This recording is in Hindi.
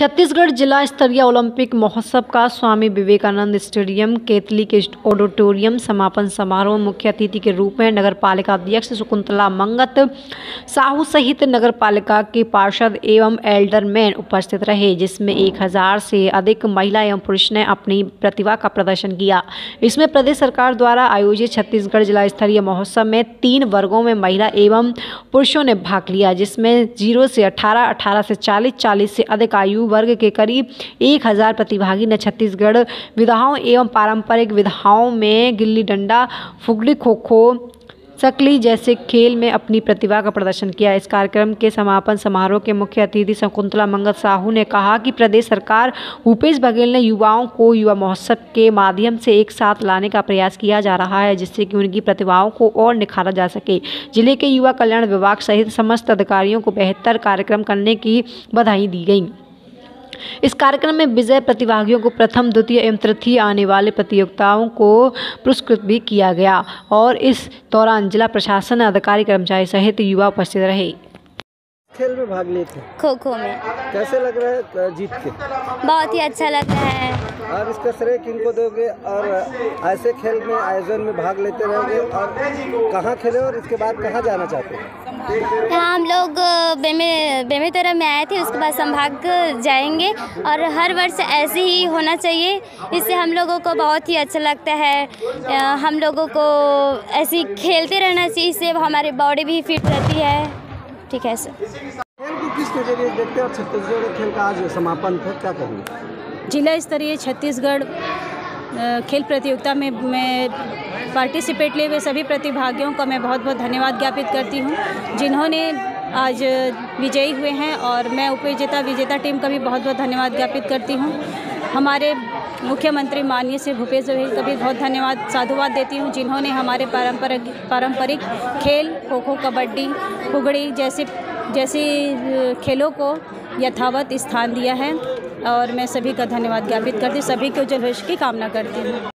छत्तीसगढ़ जिला स्तरीय ओलंपिक महोत्सव का स्वामी विवेकानंद स्टेडियम, केतली के ऑडिटोरियम समापन समारोह मुख्य अतिथि के रूप में नगर पालिका अध्यक्ष शकुंतला मंगत, साहू सहित नगर पालिका के पार्षद एवं एल्डरमैन उपस्थित रहे, जिसमें एक हज़ार से अधिक महिला एवं पुरुष ने अपनी प्रतिभा का प्रदर्शन किया। इसमें प्रदेश सरकार द्वारा आयोजित छत्तीसगढ़ जिला स्तरीय महोत्सव में तीन वर्गों में महिला एवं पुरुषों ने भाग लिया, जिसमें ज़ीरो से अठारह अठारह से चालीस चालीस से अधिक आयु वर्ग के करीब एक हज़ार प्रतिभागी ने छत्तीसगढ़ विधाओं एवं पारंपरिक विधाओं में गिल्ली डंडा, फुगड़ी खो खो सकली जैसे खेल में अपनी प्रतिभा का प्रदर्शन किया। इस कार्यक्रम के समापन समारोह के मुख्य अतिथि शकुंतला मंगत साहू ने कहा कि प्रदेश सरकार भूपेश बघेल ने युवाओं को युवा महोत्सव के माध्यम से एक साथ लाने का प्रयास किया जा रहा है, जिससे कि उनकी प्रतिभाओं को और निखारा जा सके। ज़िले के युवा कल्याण विभाग सहित समस्त अधिकारियों को बेहतर कार्यक्रम करने की बधाई दी गई। इस कार्यक्रम में विजय प्रतिभागियों को प्रथम, द्वितीय एवं तृतीय आने वाले प्रतियोगिताओं को पुरस्कृत भी किया गया और इस दौरान जिला प्रशासन, अधिकारी, कर्मचारी सहित युवा उपस्थित रहे। खेल में भाग लिए थे? खो खो में। कैसे लग रहा है जीत के? बहुत ही अच्छा लग रहा है। और इसका श्रेय किनको दोगे? और ऐसे खेल में आयोजन में भाग लेते रहोगे? और कहाँ खेले और इसके बाद कहाँ जाना चाहते हैं? यहाँ हम लोग बेमे बेमेतरा में आए थे उसके बाद संभाग जाएँगे। और हर वर्ष ऐसे ही होना चाहिए। इससे हम लोगों को बहुत ही अच्छा लगता है। हम लोगों को ऐसे खेलते रहना चाहिए इससे हमारी बॉडी भी फिट रहती है। ठीक है सर खेल को किस नज़रिए देखते हैं और छत्तीसगढ़ खेल का आज समापन था क्या कहेंगे? जिला स्तरीय छत्तीसगढ़ खेल प्रतियोगिता में मैं पार्टिसिपेट लिए हुए सभी प्रतिभागियों का मैं बहुत बहुत धन्यवाद ज्ञापित करती हूँ जिन्होंने आज विजयी हुए हैं और मैं उपविजेता विजेता टीम का भी बहुत बहुत धन्यवाद ज्ञापित करती हूँ। हमारे मुख्यमंत्री माननीय श्री भूपेश बघेल का भी बहुत धन्यवाद, साधुवाद देती हूँ, जिन्होंने हमारे पारंपरिक पारंपरिक खेल खो खो कबड्डी फुगड़ी जैसे, जैसी खेलों को यथावत स्थान दिया है और मैं सभी का धन्यवाद ज्ञापित करती हूँ, सभी के भविष्य की कामना करती हूँ।